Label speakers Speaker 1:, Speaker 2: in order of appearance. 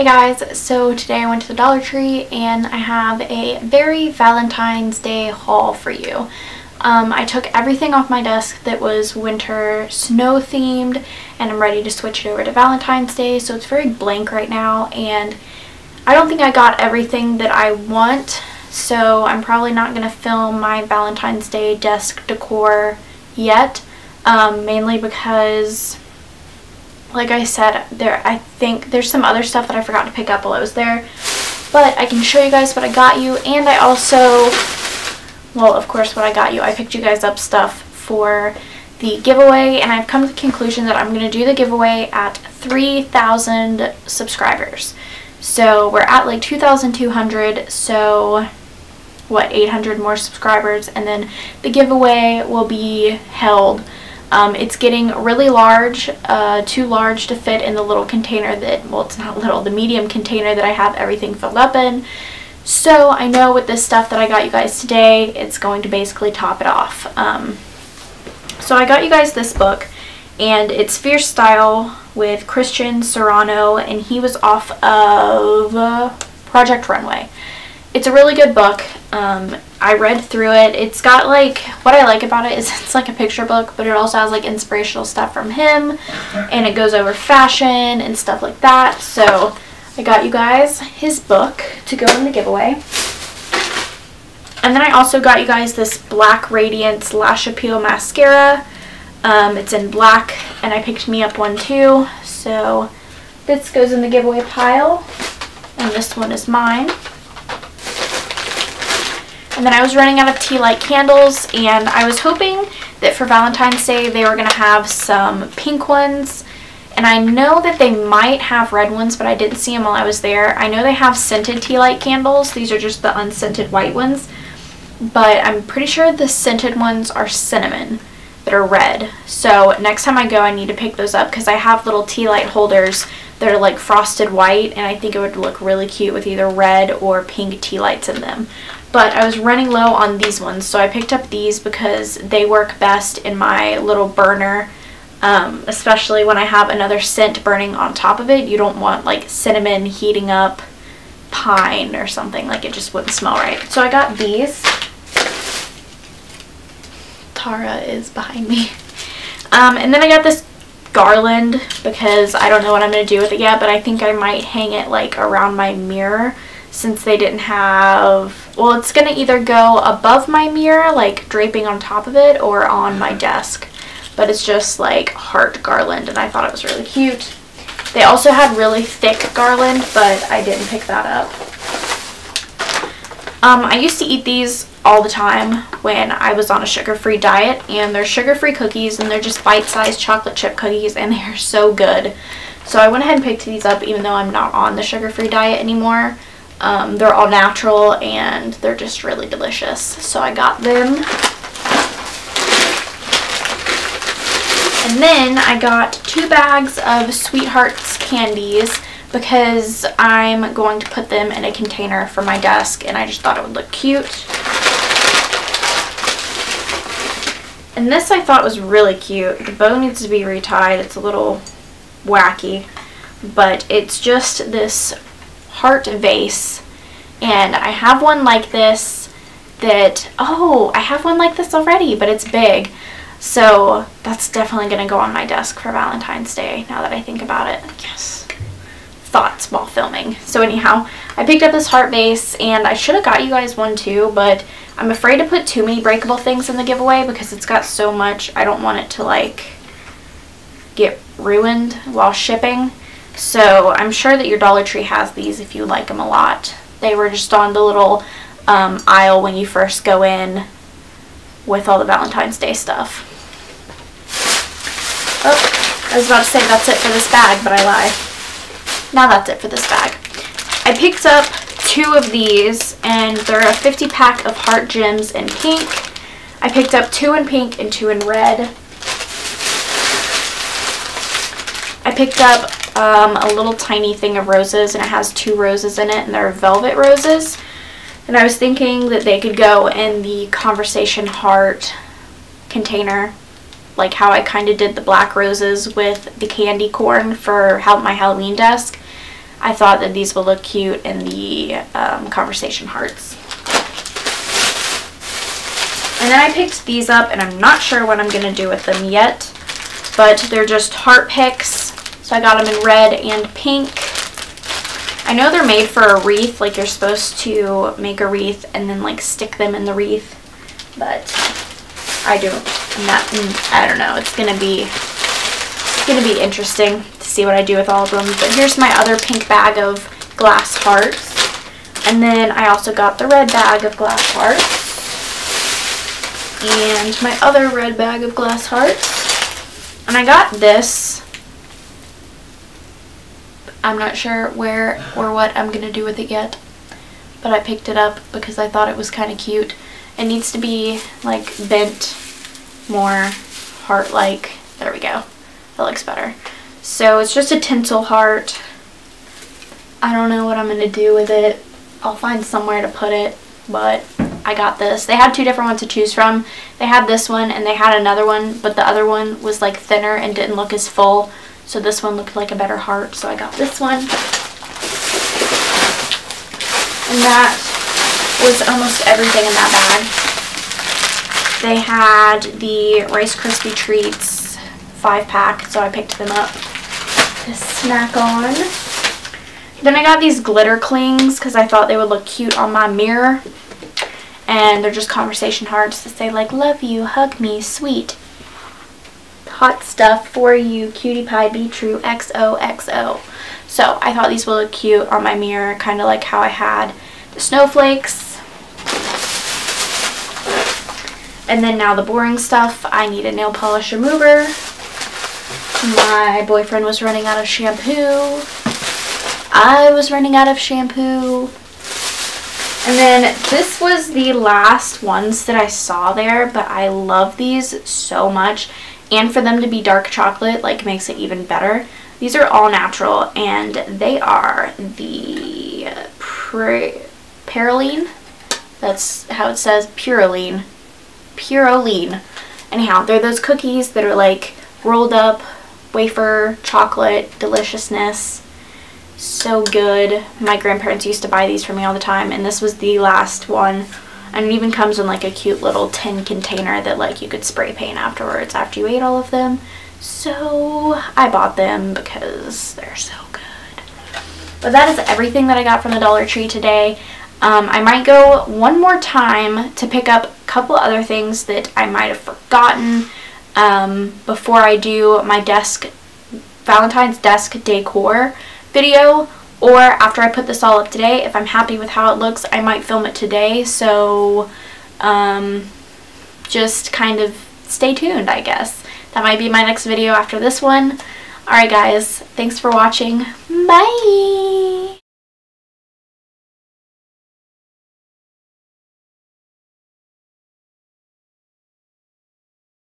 Speaker 1: Hey guys, so today I went to the Dollar Tree and I have a very Valentine's Day haul for you. Um, I took everything off my desk that was winter snow themed and I'm ready to switch it over to Valentine's Day so it's very blank right now and I don't think I got everything that I want so I'm probably not going to film my Valentine's Day desk decor yet um, mainly because like I said, there I think there's some other stuff that I forgot to pick up while I was there. But I can show you guys what I got you. And I also, well, of course, what I got you. I picked you guys up stuff for the giveaway. And I've come to the conclusion that I'm going to do the giveaway at 3,000 subscribers. So we're at like 2,200. So what, 800 more subscribers. And then the giveaway will be held um, it's getting really large, uh, too large to fit in the little container that, well it's not little, the medium container that I have everything filled up in. So I know with this stuff that I got you guys today, it's going to basically top it off. Um, so I got you guys this book and it's Fierce Style with Christian Siriano and he was off of uh, Project Runway. It's a really good book. Um, I read through it. It's got like, what I like about it is it's like a picture book, but it also has like inspirational stuff from him and it goes over fashion and stuff like that. So I got you guys his book to go in the giveaway. And then I also got you guys this Black Radiance Lash Appeal Mascara. Um, it's in black and I picked me up one too. So this goes in the giveaway pile and this one is mine. And then I was running out of tea light candles and I was hoping that for Valentine's Day they were going to have some pink ones. And I know that they might have red ones, but I didn't see them while I was there. I know they have scented tea light candles. These are just the unscented white ones. But I'm pretty sure the scented ones are cinnamon that are red. So next time I go, I need to pick those up because I have little tea light holders that are like frosted white and I think it would look really cute with either red or pink tea lights in them. But I was running low on these ones so I picked up these because they work best in my little burner um, especially when I have another scent burning on top of it. You don't want like cinnamon heating up pine or something like it just wouldn't smell right. So I got these. Tara is behind me. Um, and then I got this garland because I don't know what I'm going to do with it yet but I think I might hang it like around my mirror since they didn't have, well, it's going to either go above my mirror, like draping on top of it, or on my desk. But it's just like heart garland, and I thought it was really cute. They also had really thick garland, but I didn't pick that up. Um, I used to eat these all the time when I was on a sugar-free diet, and they're sugar-free cookies, and they're just bite-sized chocolate chip cookies, and they're so good. So I went ahead and picked these up even though I'm not on the sugar-free diet anymore. Um, they're all natural and they're just really delicious. So I got them. And then I got two bags of Sweethearts candies because I'm going to put them in a container for my desk and I just thought it would look cute. And this I thought was really cute. The bow needs to be retied. It's a little wacky. But it's just this heart vase and I have one like this that oh I have one like this already but it's big so that's definitely gonna go on my desk for Valentine's Day now that I think about it yes thoughts while filming so anyhow I picked up this heart vase and I should have got you guys one too but I'm afraid to put too many breakable things in the giveaway because it's got so much I don't want it to like get ruined while shipping so I'm sure that your Dollar Tree has these if you like them a lot. They were just on the little um, aisle when you first go in with all the Valentine's Day stuff. Oh, I was about to say that's it for this bag, but I lied. Now that's it for this bag. I picked up two of these, and they're a 50 pack of Heart Gems in pink. I picked up two in pink and two in red. I picked up um, a little tiny thing of roses and it has two roses in it and they're velvet roses. And I was thinking that they could go in the Conversation Heart container like how I kind of did the black roses with the candy corn for help my Halloween desk. I thought that these would look cute in the um, conversation hearts. And then I picked these up and I'm not sure what I'm going to do with them yet. But they're just heart picks. So I got them in red and pink. I know they're made for a wreath. Like you're supposed to make a wreath and then like stick them in the wreath. But I don't. I'm not, mm, I don't know. It's going to be it's going to be interesting see what I do with all of them. But here's my other pink bag of glass hearts. And then I also got the red bag of glass hearts and my other red bag of glass hearts. And I got this. I'm not sure where or what I'm going to do with it yet. But I picked it up because I thought it was kind of cute. It needs to be like bent more heart-like. There we go. That looks better. So it's just a tinsel heart. I don't know what I'm going to do with it. I'll find somewhere to put it, but I got this. They had two different ones to choose from. They had this one and they had another one, but the other one was like thinner and didn't look as full. So this one looked like a better heart, so I got this one. And that was almost everything in that bag. They had the Rice Krispie Treats 5-pack, so I picked them up to snack on. Then I got these glitter clings because I thought they would look cute on my mirror. And they're just conversation hearts to say like love you hug me sweet. Hot stuff for you cutie pie be true xoxo so i thought these would look cute on my mirror kind of like how i had the snowflakes. And then now the boring stuff. I need a nail polish remover my boyfriend was running out of shampoo i was running out of shampoo and then this was the last ones that I saw there, but I love these so much. And for them to be dark chocolate, like, makes it even better. These are all natural, and they are the Praline. That's how it says, Puraline. Puroline. Anyhow, they're those cookies that are like rolled up wafer chocolate deliciousness so good. My grandparents used to buy these for me all the time and this was the last one. And it even comes in like a cute little tin container that like you could spray paint afterwards after you ate all of them. So I bought them because they're so good. But that is everything that I got from the Dollar Tree today. Um, I might go one more time to pick up a couple other things that I might have forgotten um, before I do my desk, Valentine's desk decor video or after I put this all up today, if I'm happy with how it looks, I might film it today. So um, just kind of stay tuned, I guess. That might be my next video after this one. Alright guys, thanks for watching. Bye!